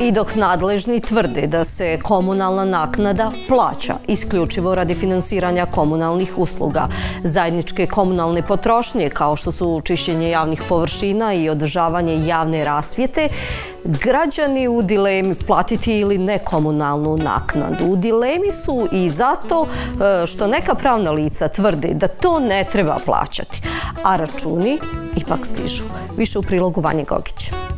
I dok nadležni tvrde da se komunalna naknada plaća isključivo radi finansiranja komunalnih usluga, zajedničke komunalne potrošnje kao što su čišćenje javnih površina i održavanje javne rasvijete, građani u dilemi platiti ili ne komunalnu naknadu. U dilemi su i zato e, što neka pravna lica tvrde da to ne treba plaćati, a računi ipak stižu. Više u prilogu Vanje Gogića.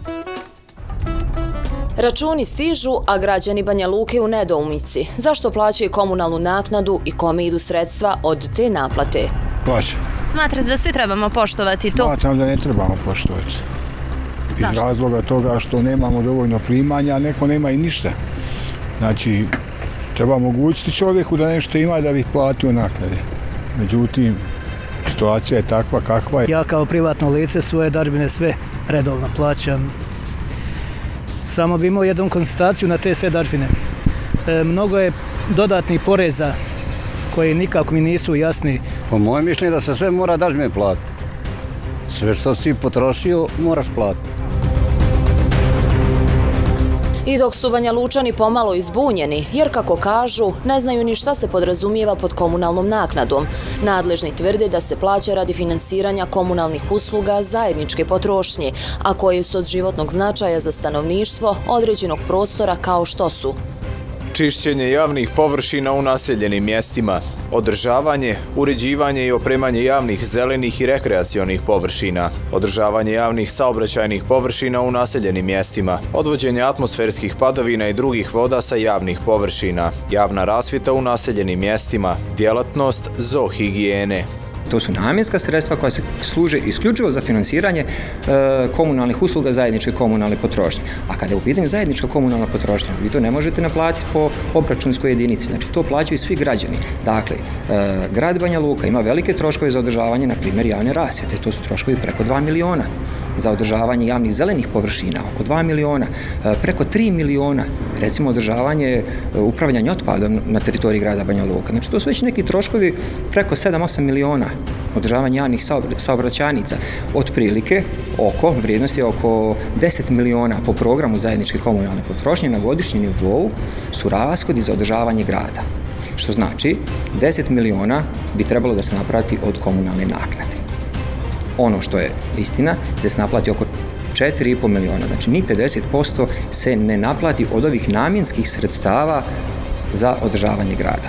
Računi stižu, a građani Banja Luke u nedoumici. Zašto plaćaju komunalnu naknadu i kome idu sredstva od te naplate? Plaća. Smatrate da svi trebamo poštovati to? Smatram da ne trebamo poštovati. Iz razloga toga što nemamo dovoljno primanja, a neko nema i ništa. Znači, treba omogućiti čovjeku da nešto ima da bih platio naknade. Međutim, situacija je takva kakva je. Ja kao privatno lice svoje dažbine sve redovno plaćam samo bi imao jednu konstataciju na te sve dažbine. E, mnogo je dodatnih poreza koji nikako mi nisu jasni. Po mojem mišljenju da se sve mora dažbine platiti. Sve što si potrošio moraš platiti. I dok su Banja Lučani pomalo izbunjeni, jer kako kažu, ne znaju ni šta se podrazumijeva pod komunalnom naknadom. Nadležni tvrde da se plaća radi finansiranja komunalnih usluga zajedničke potrošnje, a koje su od životnog značaja za stanovništvo određenog prostora kao što su čišćenje javnih površina u naseljenim mjestima, održavanje, uređivanje i opremanje javnih zelenih i rekreacionih površina, održavanje javnih saobraćajnih površina u naseljenim mjestima, odvođenje atmosferskih padavina i drugih voda sa javnih površina, javna rasvita u naseljenim mjestima, djelatnost zoohigijene, To su namjenska sredstva koja se služe isključivo za finansiranje e, komunalnih usluga zajedničke komunalne potrošnje. A kada je u pitanju zajednička komunalna potrošnja, vi to ne možete naplatiti po obračunskoj jedinici. Znači, to plaćaju svi građani. Dakle, e, grad Banja Luka ima velike troškove za održavanje, na primjer, javne rasvjete. To su troškovi preko 2 miliona za održavanje javnih zelenih površina, oko 2 miliona, e, preko 3 miliona, recimo održavanje e, upravljanja otpadom na teritoriji grada Banja Luka. Znači, to su već neki troškovi preko 7-8 miliona održavanje javnih saobraćanica. Otprilike oko, vrijednost je oko 10 miliona po programu zajedničke komunalne potrošnje na godišnji nivou su rashodi za održavanje grada. Što znači, 10 miliona bi trebalo da se naprati od komunalne naknade ono što je istina, da se naplati oko 4,5 miliona. Znači, ni 50% se ne naplati od ovih namjenskih sredstava za održavanje grada.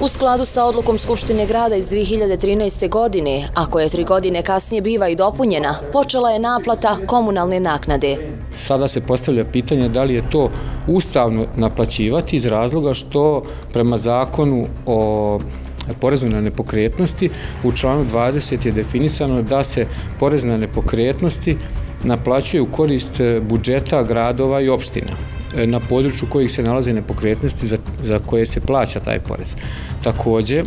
U skladu sa odlukom Skupštine grada iz 2013. godine, a koje tri godine kasnije biva i dopunjena, počela je naplata komunalne naknade. Sada se postavlja pitanje da li je to ustavno naplaćivati iz razloga što prema zakonu o porezu na nepokretnosti, u članu 20 je definisano da se porez na nepokretnosti naplaćuje u korist e, budžeta gradova i opština e, na području kojih se nalaze nepokretnosti za, za koje se plaća taj porez. Također, e,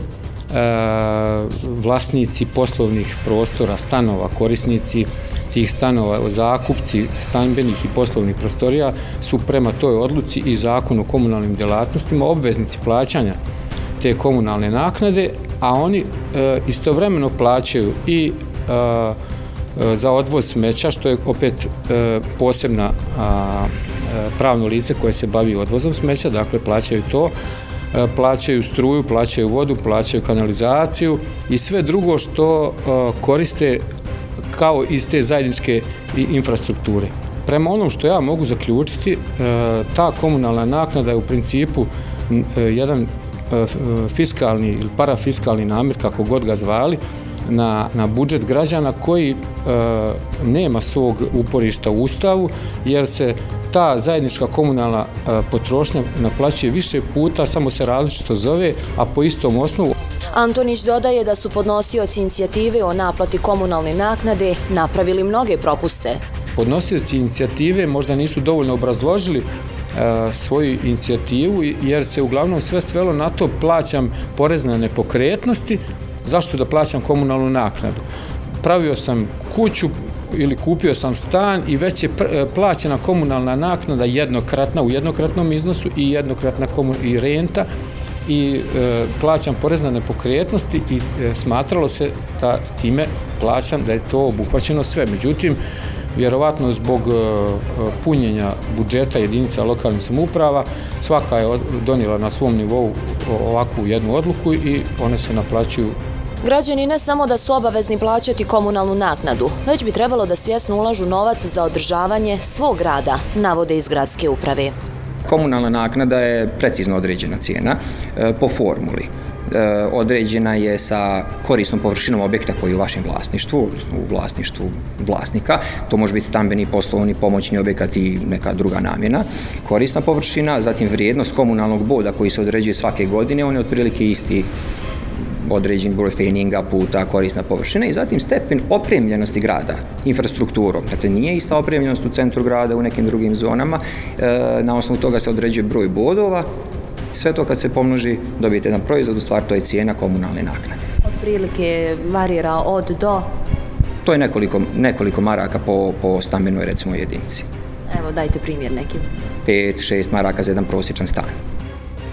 vlasnici poslovnih prostora, stanova, korisnici tih stanova, zakupci stanbenih i poslovnih prostorija su prema toj odluci i zakonu o komunalnim delatnostima obveznici plaćanja te komunalne naknade, a oni e, istovremeno plaćaju i e, e za odvoz smeća, što je opet e, posebna e, pravno lice koje se bavi odvozom smeća, dakle plaćaju to, plaćaju struju, plaćaju vodu, plaćaju kanalizaciju i sve drugo što koriste kao iz te zajedničke infrastrukture. Prema onom što ja mogu zaključiti, ta komunalna naknada je u principu jedan fiskalni ili parafiskalni namet, kako god ga zvali, na, na budžet građana koji e, nema svog uporišta u Ustavu, jer se ta zajednička komunalna e, potrošnja naplaćuje više puta, samo se različito zove, a po istom osnovu. Antonić dodaje da su podnosioci inicijative o naplati komunalne naknade napravili mnoge propuste. Podnosioci inicijative možda nisu dovoljno obrazložili E, svoju inicijativu jer se uglavnom sve svelo na to plaćam porez na nepokretnosti, zašto da plaćam komunalnu naknadu. Pravio sam kuću ili kupio sam stan i već je e, plaćena komunalna naknada jednokratna u jednokratnom iznosu i jednokratna i renta i e, plaćam porez na nepokretnosti i e, smatralo se da time plaćam da je to obuhvaćeno sve. Međutim, vjerovatno zbog e, punjenja budžeta jedinica lokalnih samouprava, svaka je donijela na svom nivou ovakvu jednu odluku i one se naplaćuju Građani ne samo da su obavezni plaćati komunalnu naknadu, već bi trebalo da svjesno ulažu novac za održavanje svog grada, navode iz gradske uprave. Komunalna naknada je precizno određena cijena e, po formuli. Eh, određena je sa korisnom površinom objekta koji je u vašem vlasništvu, u vlasništvu vlasnika. To može biti stambeni, poslovni, pomoćni objekat i neka druga namjena. Korisna površina, zatim vrijednost komunalnog boda koji se određuje svake godine, on je otprilike isti određen broj feninga, puta, korisna površina i zatim stepen opremljenosti grada infrastrukturom. Dakle, nije ista opremljenost u centru grada u nekim drugim zonama. E, na osnovu toga se određuje broj bodova. Sve to kad se pomnoži, dobijete jedan proizvod, u stvari to je cijena komunalne naknade. Od prilike varira od do? To je nekoliko, nekoliko maraka po, po stambenoj, recimo, jedinici. Evo, dajte primjer neki. 5-6 maraka za jedan prosječan stan.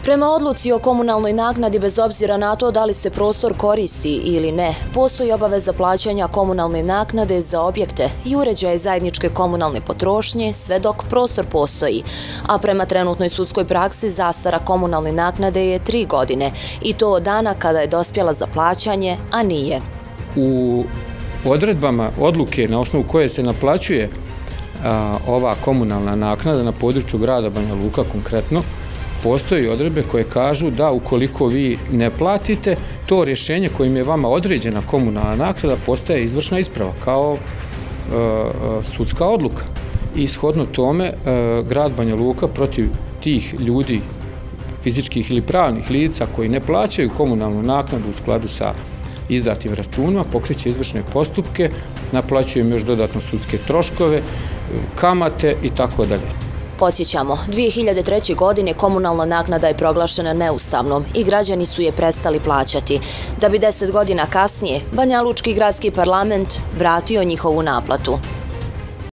Prema odluci o komunalnoj naknadi bez obzira na to da li se prostor koristi ili ne, postoji obaveza plaćanja komunalne naknade za objekte i uređaje zajedničke komunalne potrošnje sve dok prostor postoji. A prema trenutnoj sudskoj praksi zastara komunalne naknade je tri godine i to od dana kada je dospjela za plaćanje, a nije. U odredbama odluke na osnovu koje se naplaćuje ova komunalna naknada na području grada Banja Luka konkretno, postoji odredbe koje kažu da ukoliko vi ne platite, to rješenje kojim je vama određena komunalna naknada postaje izvršna isprava kao e, e, sudska odluka. I shodno tome, e, grad Banja Luka protiv tih ljudi, fizičkih ili pravnih lica koji ne plaćaju komunalnu naknadu u skladu sa izdatim računima, pokreće izvršne postupke, naplaćuje još dodatno sudske troškove, kamate i tako dalje. Podsjećamo, 2003. godine komunalna naknada je proglašena neustavnom i građani su je prestali plaćati, da bi deset godina kasnije Banja Lučki gradski parlament vratio njihovu naplatu.